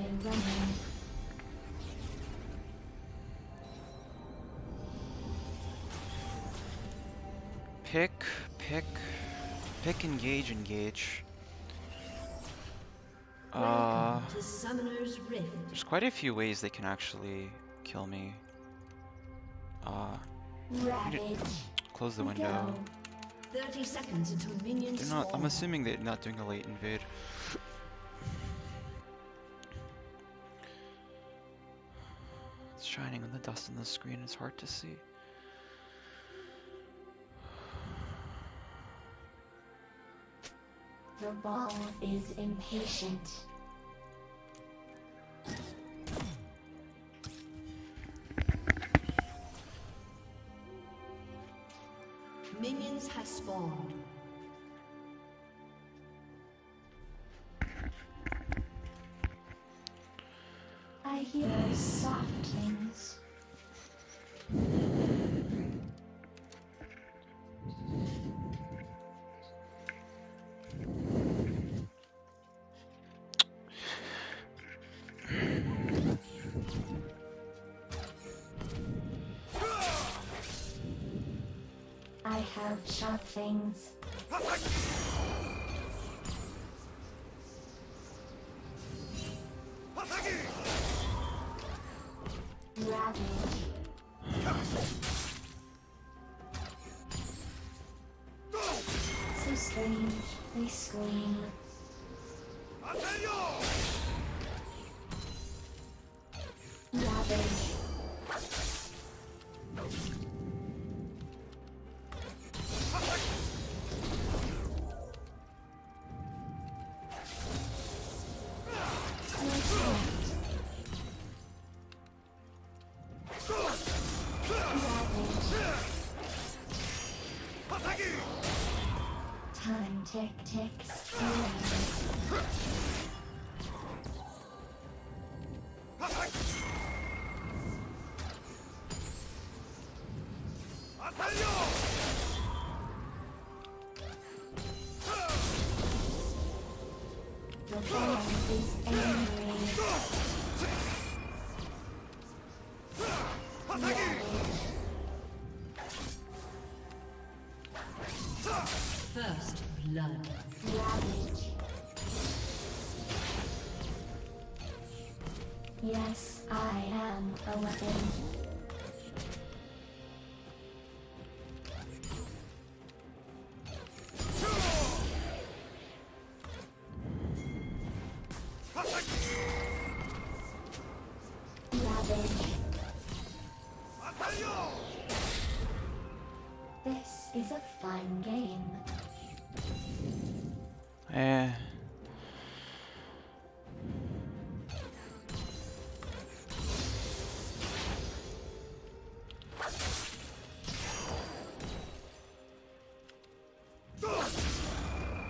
running. Pick, pick, pick, engage, engage. Uh, Welcome to Summoner's Rift. there's quite a few ways they can actually kill me. Uh, close the window. 30 seconds until minions They're not. I'm assuming they're not doing a late invade. shining on the dust on the screen. It's hard to see. The ball is impatient. I hear soft things. I have sharp things. Tick ticks First blood. Ravage. Yes, I am a weapon. This is a fun game. Eh.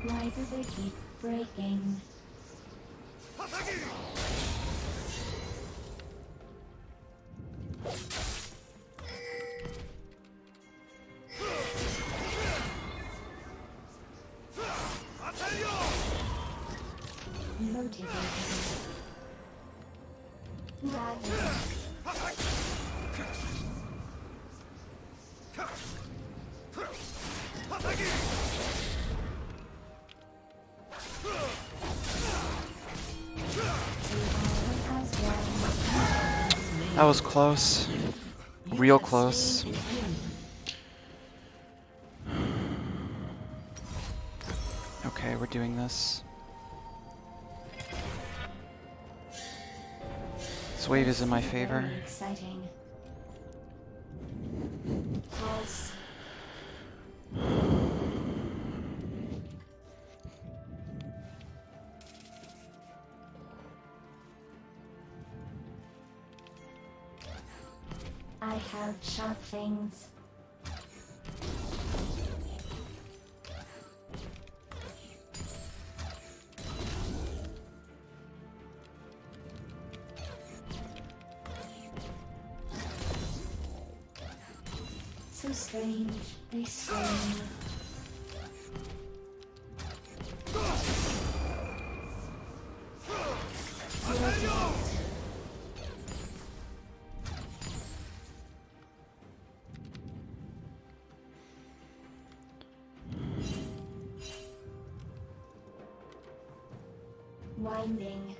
Why do they keep breaking? That was close. Real close. Okay, we're doing this. This wave is in my favor. Exciting. I have sharp things. winding.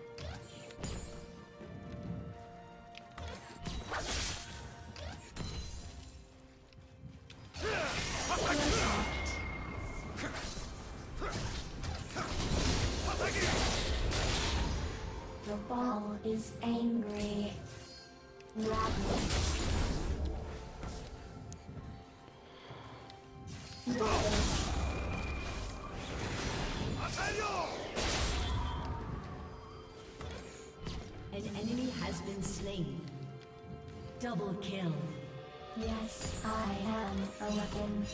Double kill. Yes, I am a weapon.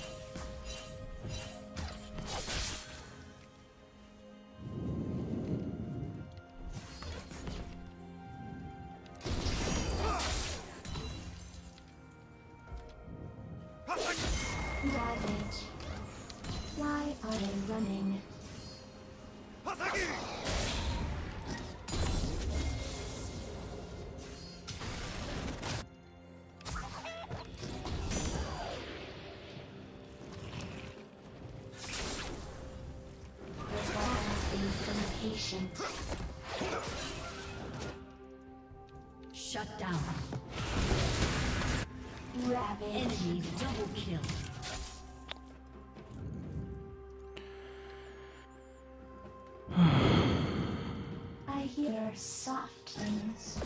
Shut down. Ravage. Enemy double kill. I hear soft things.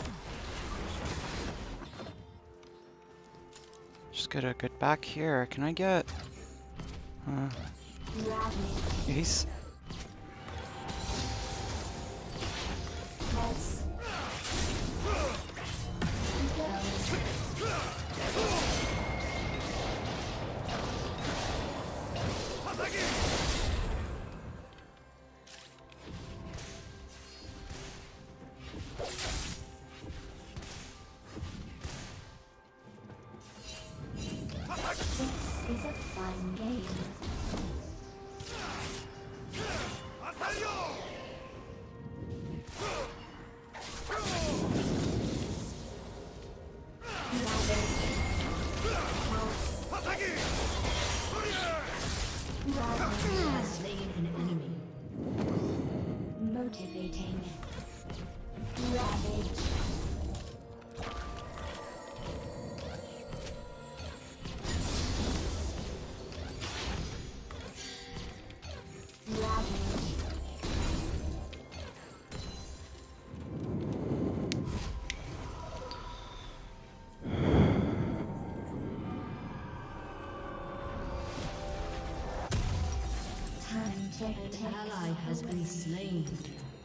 Just gotta get back here. Can I get... Uh, Ravage.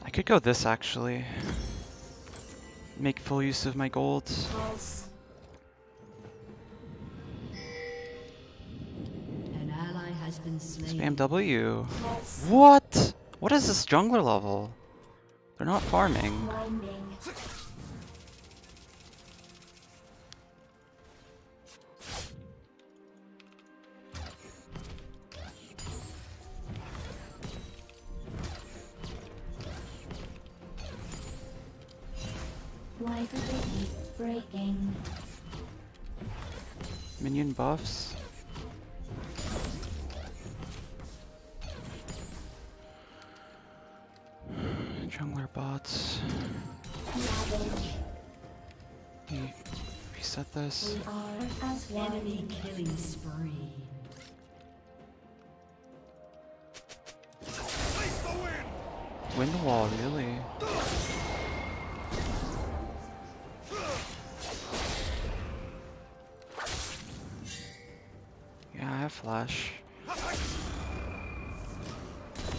I could go this actually. Make full use of my gold. Spam W. What? What is this jungler level? They're not farming. Why do they keep breaking? Minion buffs. Jungler bots. Ravage. Reset this. We are as one. Enemy killing spree.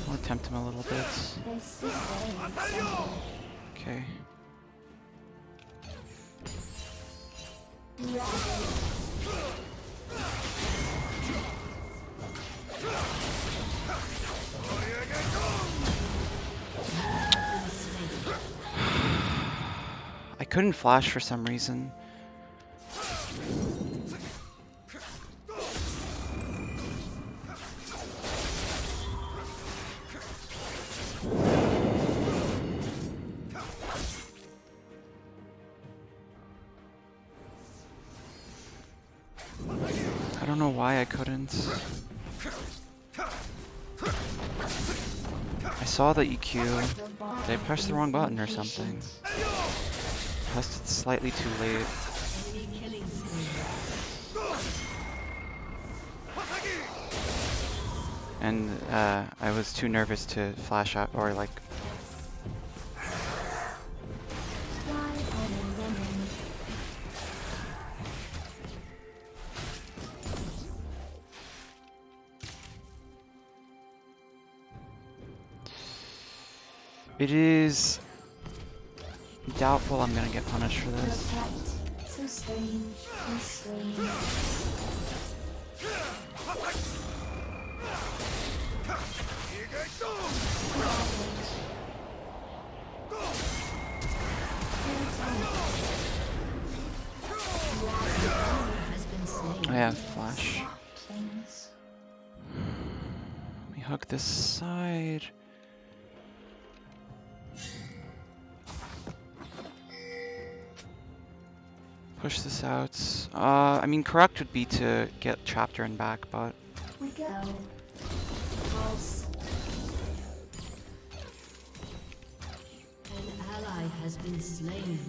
I'll attempt him a little bit. Okay. I couldn't flash for some reason. I don't know why I couldn't. I saw the EQ. Did I press the wrong button or something? impatient. Pressed it slightly too late. And uh, I was too nervous to flash out or like It is doubtful I'm gonna get punished for this. I have flash. Let me hug this side. Push this out. Uh, I mean, correct would be to get chapter and back, but We go. Pulse. An ally has been slain.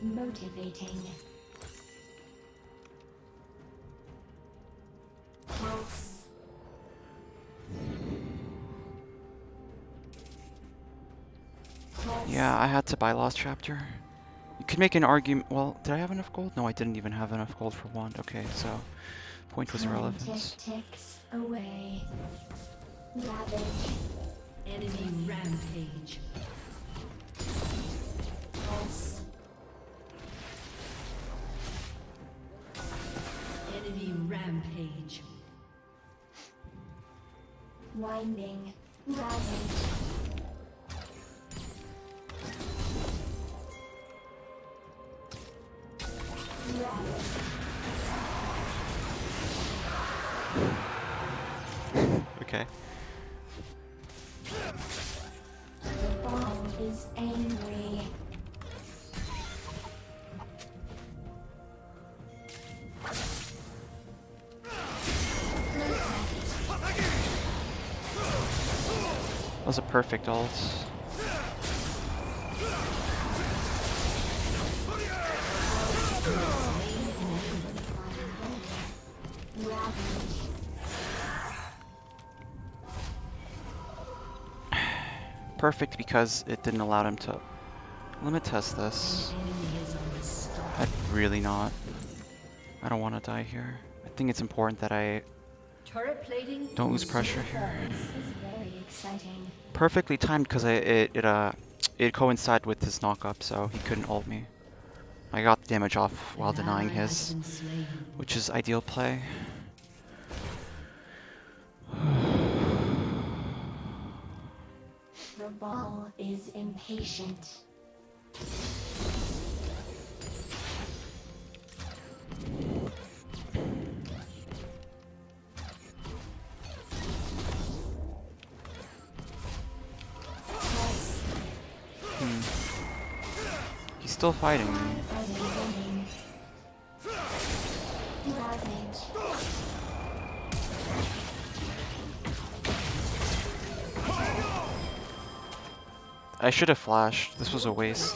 Motivating. Yeah, I had to buy Lost Chapter. You could make an argument. Well, did I have enough gold? No, I didn't even have enough gold for one. Okay, so point was irrelevant. Tick ticks away. Ravage. Enemy rampage. Pulse. Enemy rampage. Winding. Ravage. Ravage. Was a perfect ult. Perfect because it didn't allow him to limit test this. I'd really not. I don't want to die here. I think it's important that I Turret plating. don't lose pressure here. This is very exciting. Perfectly timed because it it uh it coincided with his knock up, so he couldn't ult me. I got the damage off while denying his, which is ideal play. The ball is impatient. Still fighting me. I should have flashed. This was a waste.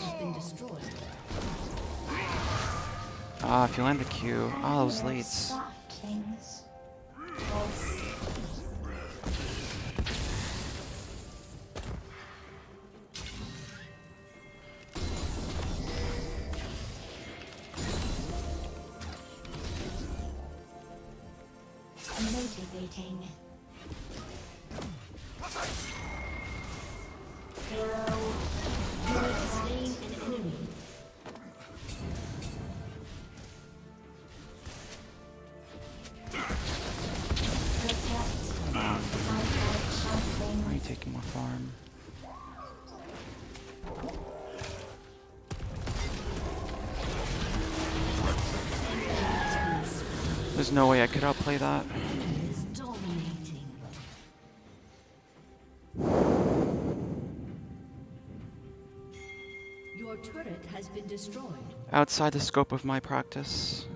Ah, if you land the Q. Ah, those was Are you taking my farm? There's no way I could outplay that. Outside the scope of my practice.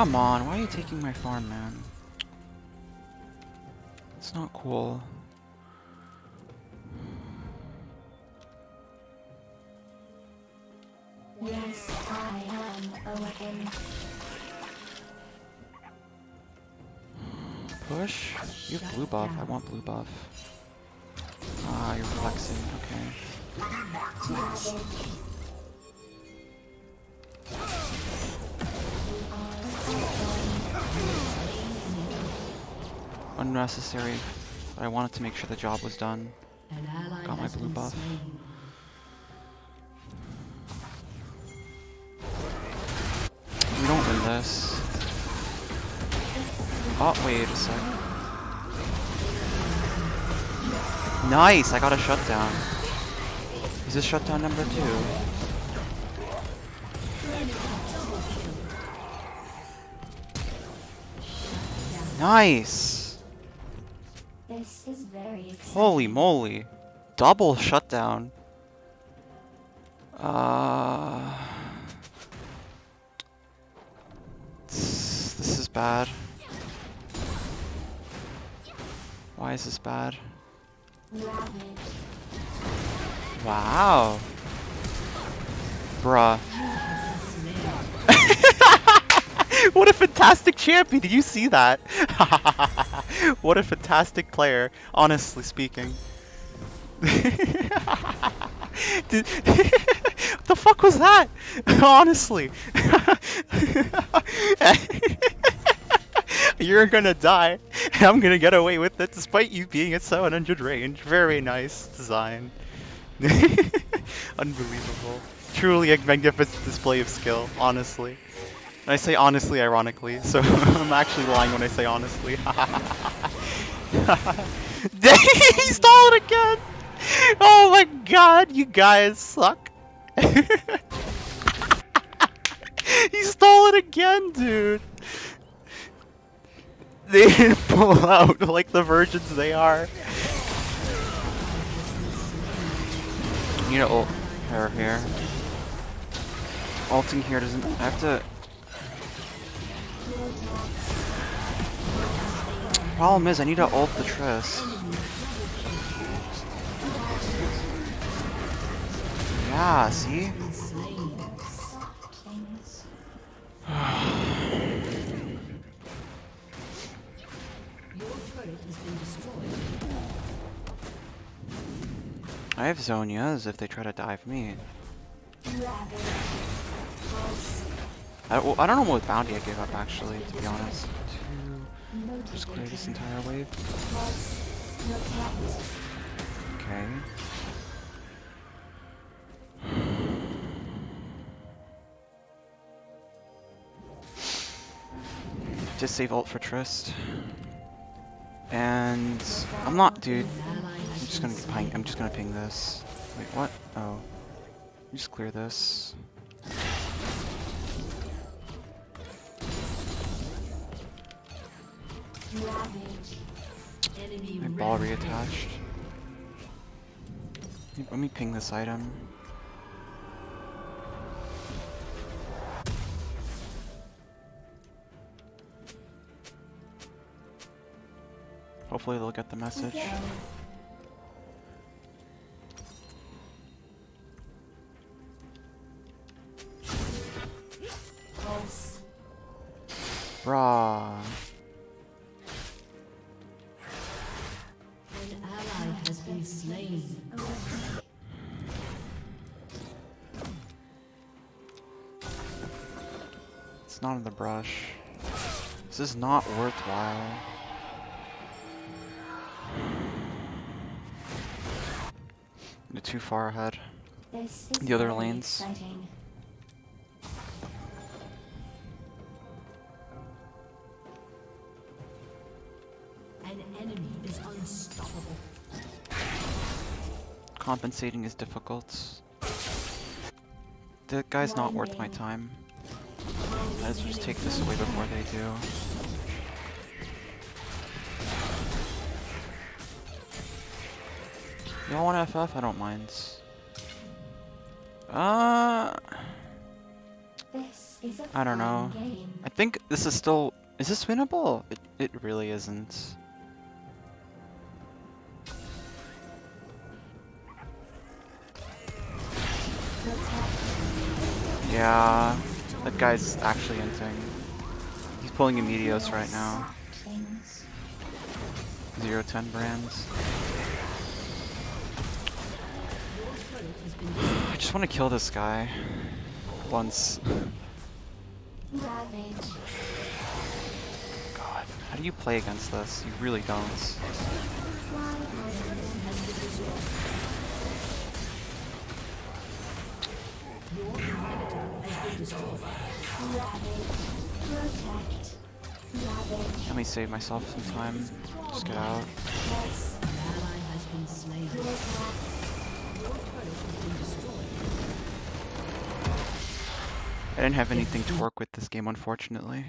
Come on, why are you taking my farm, man? It's not cool. Buff. I want blue buff. Ah, you're flexing. Okay. Unnecessary. But I wanted to make sure the job was done. Got my blue buff. We don't win this. Oh, wait a sec. Nice! I got a shutdown. Is this shutdown number two? Nice! This is very. Holy moly. Double shutdown. Uh, this is bad. Why is this bad? Wow. Bruh. what a fantastic champion! Did you see that? what a fantastic player, honestly speaking. Did, what the fuck was that? Honestly. You're gonna die, and I'm gonna get away with it despite you being at 700 range. Very nice design. Unbelievable. Truly a magnificent display of skill, honestly. And I say honestly ironically, so I'm actually lying when I say honestly. he stole it again! Oh my god, you guys suck. he stole it again, dude. They pull out like the virgins they are. You know, ult her here. Ulting here doesn't. I have to. Problem is, I need to ult the Trist. Yeah, see? I have Zhonya's if they try to dive me. I, well, I don't know what bounty I gave up actually, to be honest. Two. Just clear this entire wave. Okay. Just save ult for Trist. And I'm not, dude. Just gonna ping. I'm just gonna ping this. Wait, what? Oh, just clear this. My ball reattached. Let me ping this item. Hopefully they'll get the message. go. Brah. An ally has been slain. It's not in the brush. This is not worthwhile. You're too far ahead. The other lanes. Exciting. Compensating is difficult. The guy's not worth my time. Let's just take this away before they do. Y'all want FF? I don't mind. Uh, This is a I don't know. I think this is still. Is this winnable? It, it really isn't. Yeah, that guy's actually inting. He's pulling Immedios right now. Zero ten brands. I just want to kill this guy. Once. God, how do you play against this? You really don't. Let me save myself some time. Just get out. I didn't have anything to work with this game, unfortunately.